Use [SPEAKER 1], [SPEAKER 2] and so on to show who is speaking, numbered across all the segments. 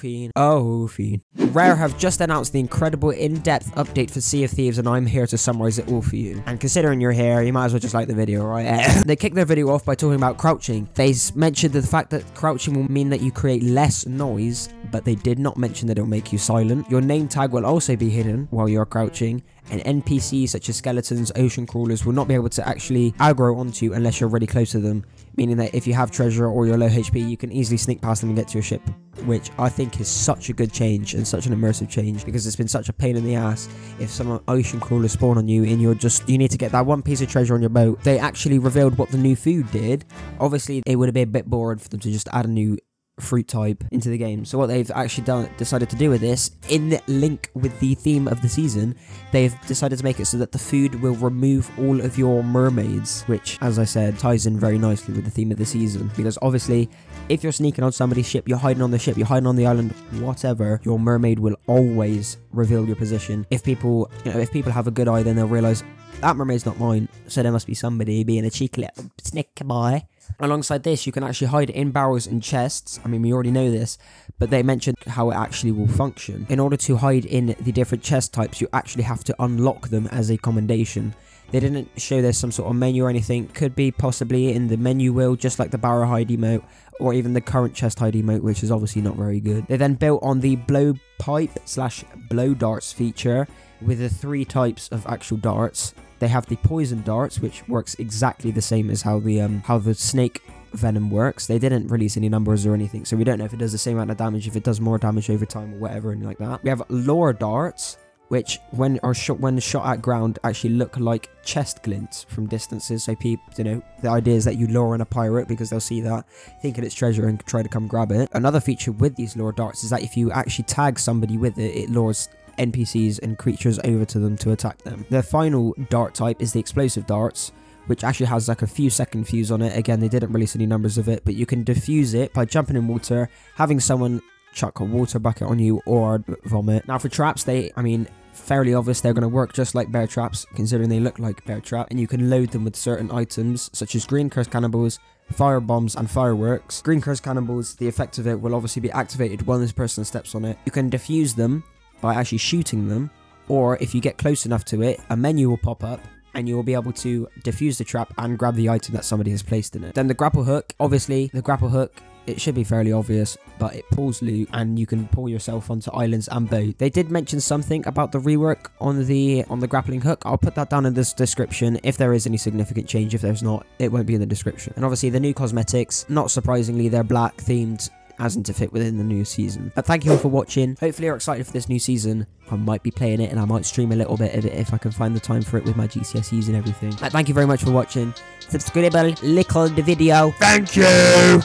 [SPEAKER 1] Fiend. Oh, Fiend. Rare have just announced the incredible in-depth update for Sea of Thieves, and I'm here to summarize it all for you. And considering you're here, you might as well just like the video, right? they kicked their video off by talking about crouching. They mentioned the fact that crouching will mean that you create less noise, but they did not mention that it'll make you silent. Your name tag will also be hidden while you're crouching, and NPCs such as skeletons, ocean crawlers will not be able to actually aggro onto you unless you're really close to them, meaning that if you have treasure or you're low HP, you can easily sneak past them and get to your ship, which I think is such a good change and such an immersive change because it's been such a pain in the ass if some ocean crawlers spawn on you and you're just, you need to get that one piece of treasure on your boat. They actually revealed what the new food did. Obviously, it would have been a bit boring for them to just add a new fruit type into the game. So what they've actually done decided to do with this, in link with the theme of the season, they've decided to make it so that the food will remove all of your mermaids, which, as I said, ties in very nicely with the theme of the season. Because obviously, if you're sneaking on somebody's ship, you're hiding on the ship, you're hiding on the island, whatever, your mermaid will always reveal your position. If people, you know, if people have a good eye, then they'll realize that mermaid's not mine, so there must be somebody being a cheeky little snick boy. Alongside this, you can actually hide in barrels and chests. I mean, we already know this, but they mentioned how it actually will function. In order to hide in the different chest types, you actually have to unlock them as a commendation. They didn't show there's some sort of menu or anything. Could be possibly in the menu wheel, just like the barrel hide emote, or even the current chest hide emote, which is obviously not very good. They then built on the blow pipe slash blow darts feature with the three types of actual darts. They have the poison darts, which works exactly the same as how the um how the snake venom works. They didn't release any numbers or anything, so we don't know if it does the same amount of damage, if it does more damage over time or whatever, and like that. We have lure darts, which when are shot when shot at ground actually look like chest glints from distances. So people, you know, the idea is that you lure in a pirate because they'll see that, thinking it's treasure and try to come grab it. Another feature with these lure darts is that if you actually tag somebody with it, it lures NPCs and creatures over to them to attack them. Their final dart type is the explosive darts, which actually has like a few second fuse on it. Again, they didn't release any numbers of it, but you can defuse it by jumping in water, having someone chuck a water bucket on you or vomit. Now for traps, they, I mean, fairly obvious they're going to work just like bear traps, considering they look like bear trap, and you can load them with certain items, such as green curse cannonballs, fire bombs and fireworks. Green curse cannonballs, the effect of it will obviously be activated when this person steps on it. You can defuse them by actually shooting them, or if you get close enough to it, a menu will pop up and you will be able to defuse the trap and grab the item that somebody has placed in it. Then the grapple hook, obviously the grapple hook it should be fairly obvious, but it pulls loot and you can pull yourself onto islands and boat. They did mention something about the rework on the on the grappling hook. I'll put that down in this description if there is any significant change. If there's not, it won't be in the description. And obviously the new cosmetics, not surprisingly, they're black themed as in to fit within the new season. But thank you all for watching. Hopefully you're excited for this new season. I might be playing it and I might stream a little bit of it if I can find the time for it with my GCSEs and everything. But thank you very much for watching. Subscribe, like on the video. Thank you!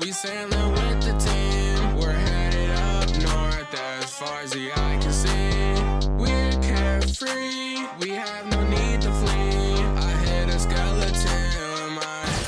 [SPEAKER 2] We sailing with the team. We're headed up north as far as